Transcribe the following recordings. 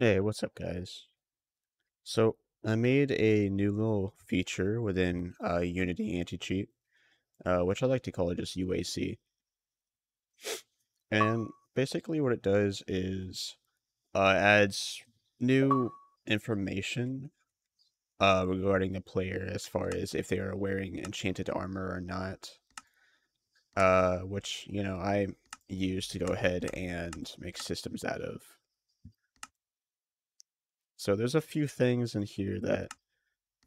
Hey, what's up, guys? So, I made a new little feature within uh, Unity Anti-Cheat, uh, which I like to call it just UAC. And basically what it does is uh, adds new information uh, regarding the player as far as if they are wearing enchanted armor or not, uh, which, you know, I use to go ahead and make systems out of. So there's a few things in here that,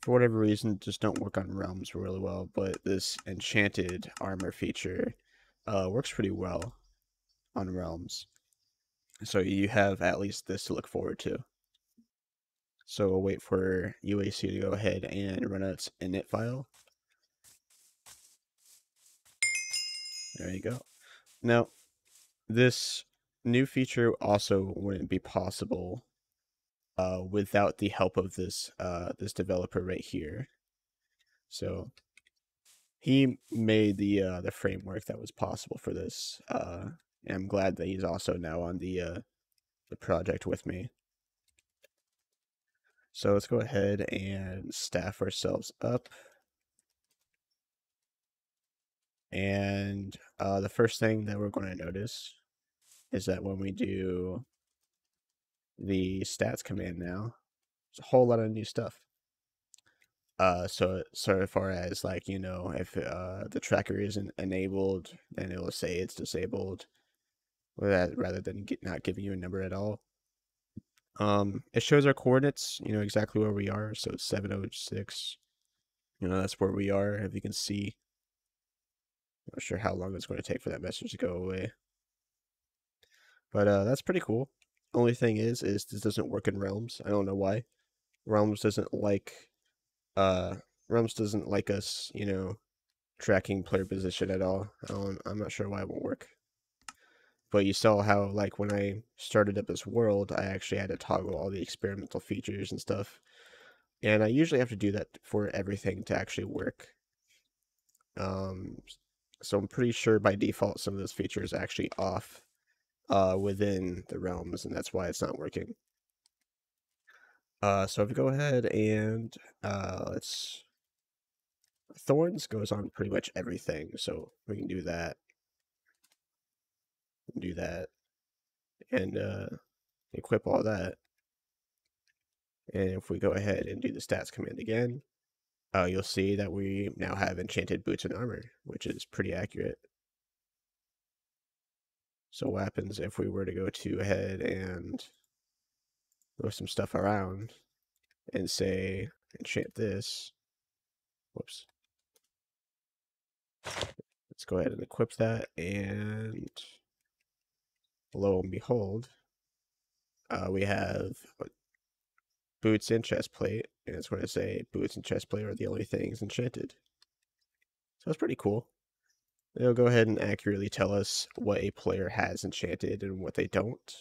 for whatever reason, just don't work on realms really well, but this enchanted armor feature uh, works pretty well on realms. So you have at least this to look forward to. So we'll wait for UAC to go ahead and run its init file. There you go. Now, this new feature also wouldn't be possible uh, without the help of this uh, this developer right here. So he made the uh, the framework that was possible for this. Uh, and I'm glad that he's also now on the uh, the project with me. So let's go ahead and staff ourselves up. And uh, the first thing that we're going to notice is that when we do the stats command now, It's a whole lot of new stuff. Uh, so so far as like you know, if uh, the tracker isn't enabled, then it will say it's disabled, that rather than get, not giving you a number at all. Um, it shows our coordinates, you know exactly where we are. So it's 706. You know that's where we are. If you can see, I'm not sure how long it's going to take for that message to go away. But uh, that's pretty cool. Only thing is, is this doesn't work in Realms. I don't know why. Realms doesn't like, uh, Realms doesn't like us, you know, tracking player position at all. I'm not sure why it won't work. But you saw how, like, when I started up this world, I actually had to toggle all the experimental features and stuff. And I usually have to do that for everything to actually work. Um, so I'm pretty sure by default some of those features are actually off uh, within the realms, and that's why it's not working. Uh, so if we go ahead and uh, let's thorns goes on pretty much everything, so we can do that, do that, and uh, equip all that. And if we go ahead and do the stats command again, uh, you'll see that we now have enchanted boots and armor, which is pretty accurate. So what happens if we were to go to ahead and move some stuff around and say enchant this. Whoops. Let's go ahead and equip that and lo and behold, uh, we have boots and chest plate, and it's going to say boots and chest plate are the only things enchanted. So that's pretty cool. It'll go ahead and accurately tell us what a player has enchanted and what they don't.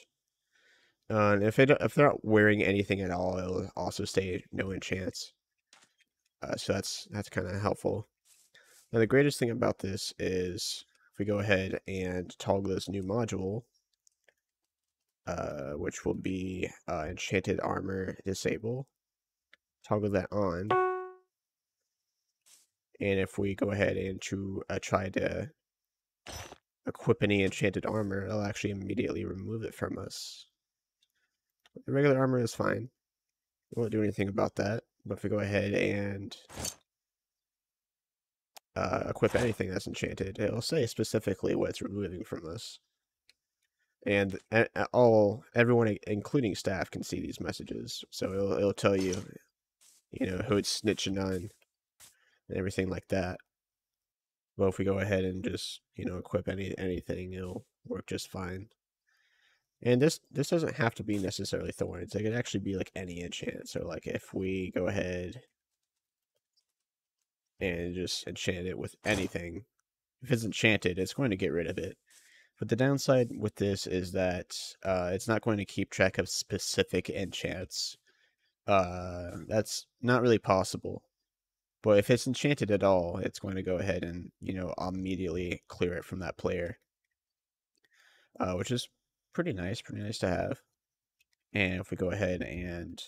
Uh, and if, they if they're not wearing anything at all, it'll also say no enchants. Uh, so that's that's kind of helpful. Now the greatest thing about this is if we go ahead and toggle this new module, uh, which will be uh, enchanted armor disable, toggle that on. And if we go ahead and to uh, try to equip any enchanted armor, it'll actually immediately remove it from us. The regular armor is fine. We won't do anything about that. But if we go ahead and uh, equip anything that's enchanted, it'll say specifically what it's removing from us. And all everyone, including staff, can see these messages. So it'll, it'll tell you, you know, who it's snitching on and everything like that. But if we go ahead and just, you know, equip any anything, it'll work just fine. And this this doesn't have to be necessarily thorns. It could actually be like any enchant. So like if we go ahead and just enchant it with anything, if it's enchanted, it's going to get rid of it. But the downside with this is that uh, it's not going to keep track of specific enchants. Uh, that's not really possible. But if it's enchanted at all, it's going to go ahead and, you know, immediately clear it from that player. Uh, which is pretty nice, pretty nice to have. And if we go ahead and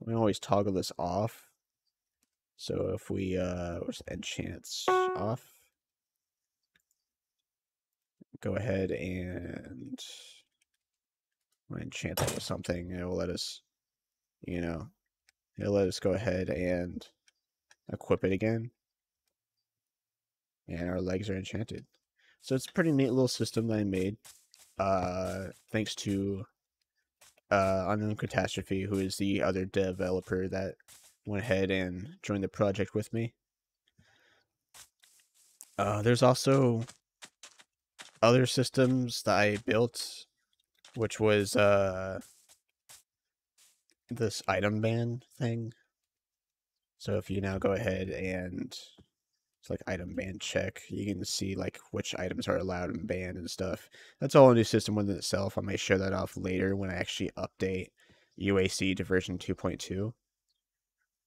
we always toggle this off. So if we uh enchants off, go ahead and enchant with something, it will let us, you know, it'll let us go ahead and equip it again. And our legs are enchanted. So it's a pretty neat little system that I made. Uh, thanks to uh, Unknown Catastrophe, who is the other developer that went ahead and joined the project with me. Uh, there's also other systems that I built, which was uh, this item ban thing. So if you now go ahead and it's like item ban check, you can see like which items are allowed and banned and stuff. That's all a new system within itself. I may show that off later when I actually update UAC to version 2.2.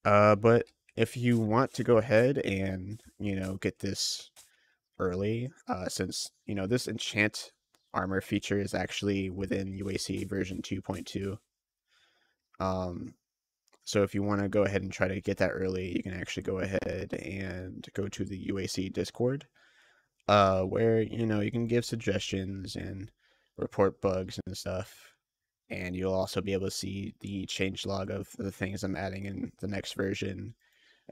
Uh, but if you want to go ahead and you know get this early, uh, since you know this enchant armor feature is actually within UAC version 2.2. Um, so if you want to go ahead and try to get that early, you can actually go ahead and go to the UAC Discord, uh, where you know you can give suggestions and report bugs and stuff. And you'll also be able to see the change log of the things I'm adding in the next version,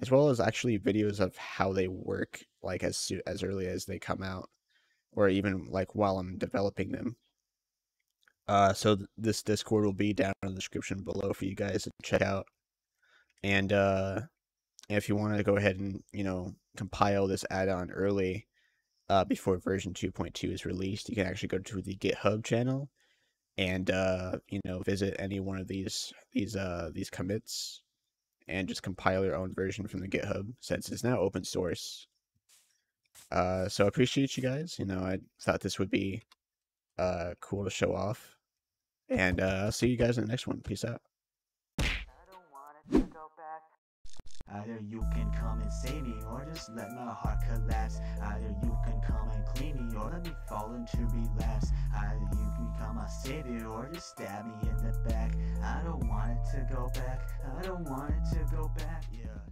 as well as actually videos of how they work, like as as early as they come out, or even like while I'm developing them. Uh, so th- this Discord will be down in the description below for you guys to check out. And uh, if you want to go ahead and you know compile this add-on early uh, before version 2.2 is released, you can actually go to the GitHub channel and uh, you know visit any one of these these uh, these commits and just compile your own version from the GitHub since it's now open source. Uh, so I appreciate you guys. You know, I thought this would be uh, cool to show off. And uh, I'll see you guys in the next one. Peace out. Either you can come and save me, or just let my heart collapse. Either you can come and clean me, or let me fall into relapse. Either you can become my savior, or just stab me in the back. I don't want it to go back. I don't want it to go back. Yeah.